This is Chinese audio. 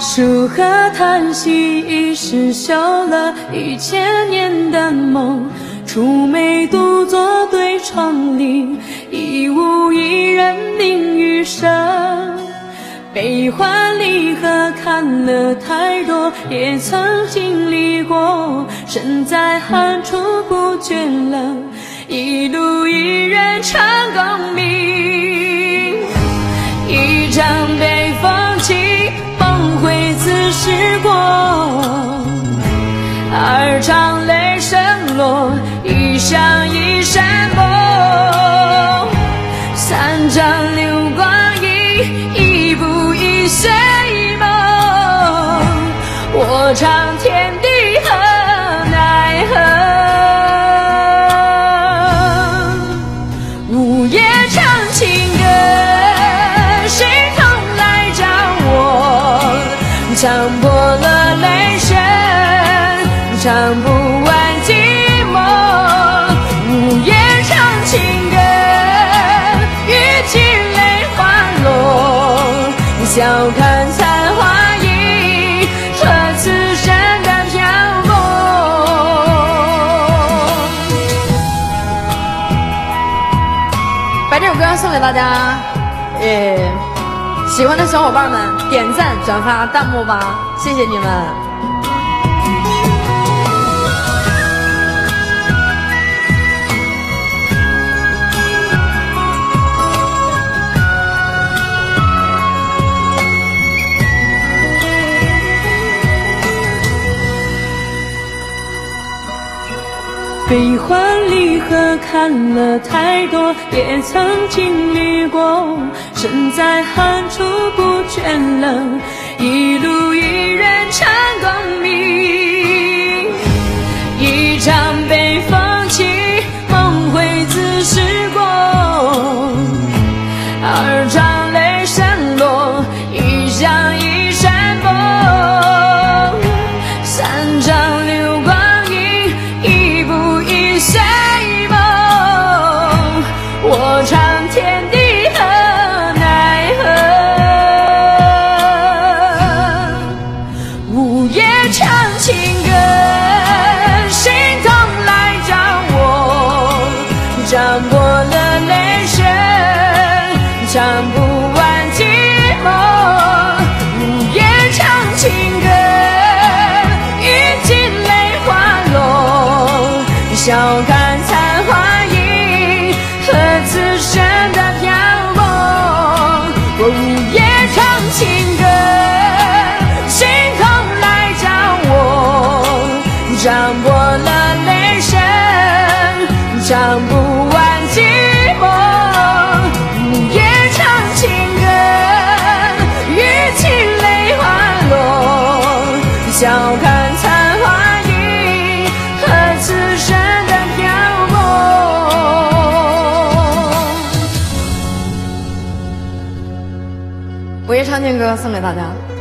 树和叹息，一时休了一千年的梦。出眉独坐对窗棂，已无一人明余生。悲欢离合看了太多，也曾经历过。身在寒处不倦冷，一路步一岁梦。我唱天地何奈何，午夜唱情歌，谁同来找我？唱破了雷声，唱不遥看残花影，和此生的漂泊。把这首歌送给大家，呃，喜欢的小伙伴们点赞、转发、弹幕吧，谢谢你们。悲欢离合看了太多，也曾经历过。身在寒处不笑看残花影，和此生的漂泊。我午夜唱情午夜唱情歌送给大家。